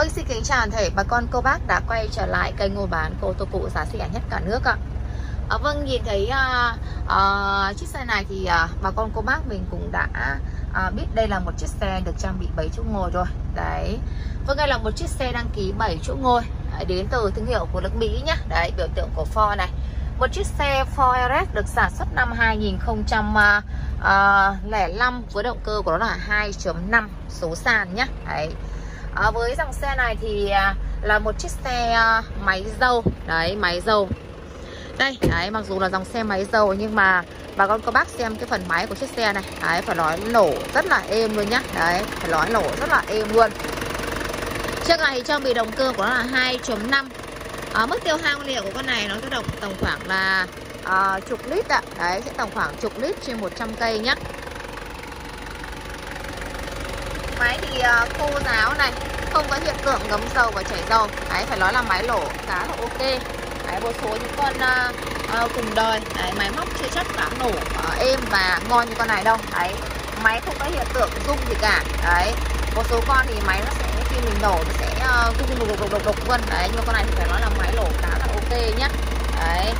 Vâng xin kính chào thể bà con cô bác đã quay trở lại kênh mua bán của ô tô cụ giá rẻ nhất cả nước ạ. À, Vâng nhìn thấy à, à, chiếc xe này thì à, bà con cô bác mình cũng đã à, biết đây là một chiếc xe được trang bị 7 chỗ ngồi rồi. Đấy. Vâng đây là một chiếc xe đăng ký 7 chỗ ngồi à, đến từ thương hiệu của nước Mỹ nhá. Đấy biểu tượng của Ford này. Một chiếc xe Ford RS được sản xuất năm 2005 à, à, với động cơ của nó là 2.5 số sàn nhé Đấy à, với dòng xe này thì à, là một chiếc xe à, máy dầu. Đấy máy dầu. Đây đấy mặc dù là dòng xe máy dầu nhưng mà bà con cô bác xem cái phần máy của chiếc xe này. Đấy phải nói nổ rất là êm luôn nhá. Đấy phải nói nổ rất là êm luôn. Chiếc này thì trang bị động cơ của nó là 2.5 à, ờ, mức tiêu hao liệu của con này nó dao động tổng khoảng là à, chục lít ạ. Đấy sẽ tổng khoảng chục lít trên 100 cây nhá máy thì ờ, khô ráo này không có hiện tượng ngấm dầu và chảy dầu. Đấy phải nói là máy lổ khá là ok. Đấy một số những con uh, cùng đời. Đấy máy móc chưa chắc đã nổ uh, êm và ngon như con này đâu. Đấy máy không có hiện tượng rung gì cả. Đấy một số con thì máy nó sẽ khi mình nổ nó sẽ uh, rung rung đục đục đục đấy nhưng mà con này thì phải nói là máy lổ khá là ok nhá. Đấy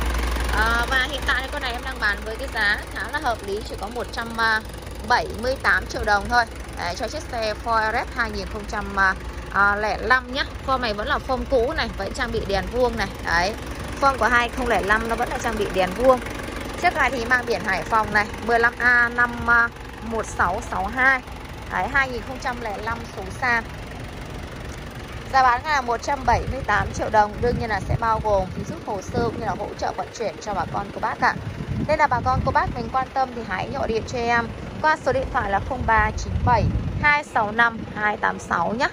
à, và hiện tại con này em đang bán với cái giá khá là hợp lý chỉ có 178 triệu đồng thôi. Đấy, cho chiếc xe Ford RS 2005 nhá. Form này vẫn là form cũ này Vẫn trang bị đèn vuông này. Đấy Form của 2005 nó vẫn là trang bị đèn vuông. Chiếc này thì mang biển Hải Phòng này 15A51662 Đấy 2005 số xa Giá bán là 178 triệu đồng Đương nhiên là sẽ bao gồm phí rút hồ sơ cũng như là hỗ trợ vận chuyển cho bà con cô bác ạ. Nên là bà con cô bác mình quan tâm thì hãy gọi điện cho em qua số điện thoại là 0397 265 286 nhé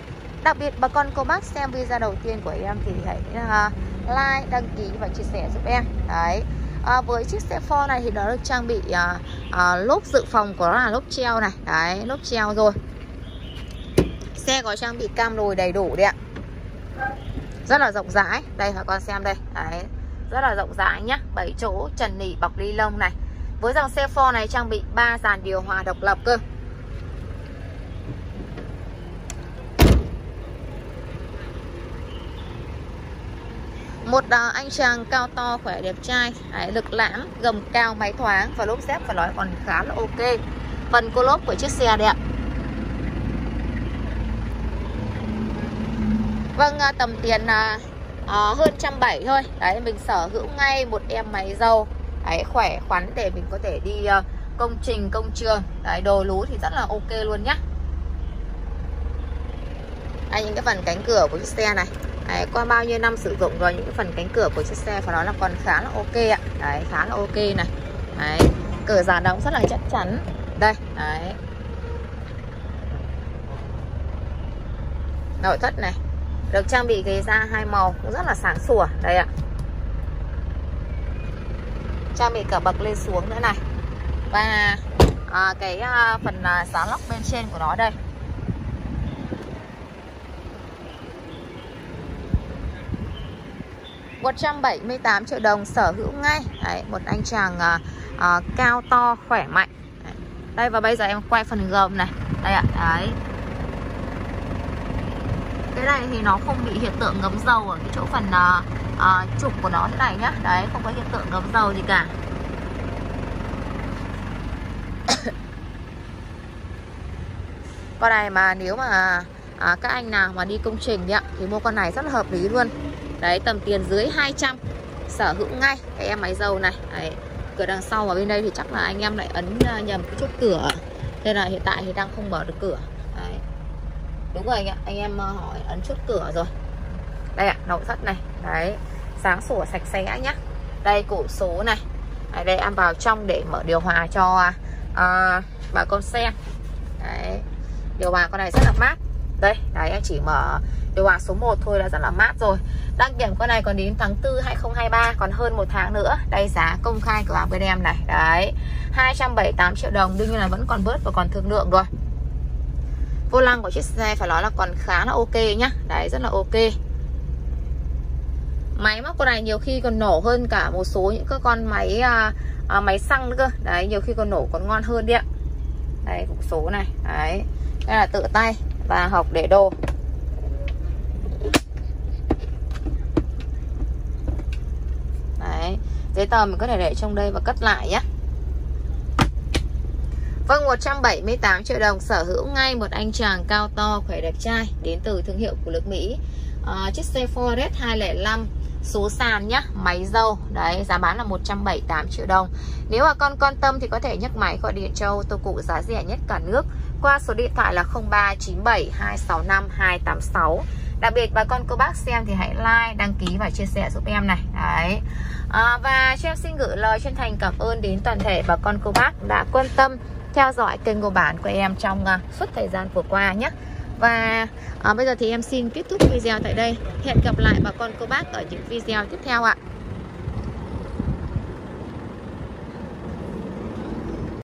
Đặc biệt bà con cô bác xem video đầu tiên của em thì hãy uh, like, đăng ký và chia sẻ giúp em. Đấy. À, Với chiếc xe Ford này thì nó được trang bị à, à, lốp dự phòng của nó là lốp treo này. Đấy, lốp treo rồi. Xe có trang bị cam lùi đầy đủ đấy ạ. Rất là rộng rãi. Đây bà con xem đây. Đấy. Rất là rộng rãi nhá. 7 chỗ trần nỉ bọc ly lông này với dòng xe Ford này trang bị 3 dàn điều hòa độc lập cơ. Một à, anh chàng cao to khỏe đẹp trai Đấy, Lực lãm, gầm cao, máy thoáng Và lốp dép phải nói còn khá là ok. Phần cô lốp của chiếc xe đẹp Vâng, à, tầm tiền à, à, hơn trăm bảy thôi. Đấy, mình sở hữu ngay một em máy dầu đấy khỏe khoắn để mình có thể đi uh, công trình công trường. Đấy đồ lú thì rất là ok luôn nhá. Đây những cái phần cánh cửa của chiếc xe này. Đấy, qua bao nhiêu năm sử dụng rồi những cái phần cánh cửa của chiếc xe phải nói là còn khá là ok ạ. Đấy khá là ok này. Đấy cửa giả đóng rất là chắc chắn. Đây đấy. Nội thất này. Được trang bị ghế da hai màu cũng rất là sáng sủa. Đây ạ trang bị cả bậc lên xuống nữa này. Và à, cái à, phần à, xá lóc bên trên của nó đây. một trăm bảy mươi tám triệu đồng sở hữu ngay. Đấy, một anh chàng à, à, cao to khỏe mạnh. Đấy. đây và bây giờ em quay phần gầm này. Đây ạ đấy cái này thì nó không bị hiện tượng ngấm dầu ở cái chỗ phần uh, uh, trục của nó thế này nhá đấy không có hiện tượng ngấm dầu gì cả con này mà nếu mà à, các anh nào mà đi công trình đấy ạ thì mua con này rất là hợp lý luôn đấy tầm tiền dưới 200 sở hữu ngay cái em máy dầu này đấy. cửa đằng sau và bên đây thì chắc là anh em lại ấn à, nhầm cái chốt cửa nên là hiện tại thì đang không mở được cửa đúng rồi anh ạ anh em ờ, hỏi ấn chốt cửa rồi. Đây ạ nội thất này. Đấy sáng sủa sạch sẽ nhá. Đây cổ số này. Đây, đây em vào trong để mở điều hòa cho à, bà con xe đấy điều hòa con này rất là mát. Đây đấy em chỉ mở điều hòa số 1 thôi đã rất là mát rồi. Đăng kiểm con này còn đến tháng 4 2023 còn hơn một tháng nữa. Đây giá công khai của bên em này. Đấy 278 triệu đồng. Đương nhiên là vẫn còn bớt và còn thương lượng rồi vô lăng của chiếc xe phải nói là còn khá là ok nhá. Đấy rất là ok. Máy móc con này nhiều khi còn nổ hơn cả một số những cái con máy à, à, máy xăng nữa cơ. Đấy nhiều khi còn nổ còn ngon hơn đi ạ. Đấy cục số này. Đấy đây là tự tay và học để đồ. Đấy giấy tờ mình có thể để trong đây và cất lại nhé Vâng 178 triệu đồng sở hữu ngay một anh chàng cao to khỏe đẹp trai đến từ thương hiệu của nước Mỹ. À, chiếc xe Forest 205 số sàn nhá máy dâu. Đấy giá bán là 178 triệu đồng. Nếu mà con quan tâm thì có thể nhấc máy gọi điện cho ô tô cụ giá rẻ nhất cả nước qua số điện thoại là 0397 265 286 đặc biệt bà con cô bác xem thì hãy like đăng ký và chia sẻ giúp em này. Đấy. À, và cho em xin gửi lời chân thành cảm ơn đến toàn thể bà con cô bác đã quan tâm theo dõi kênh của bản của em trong uh, suốt thời gian vừa qua nhé. Và à, bây giờ thì em xin kết thúc video tại đây. Hẹn gặp lại bà con cô bác ở những video tiếp theo ạ.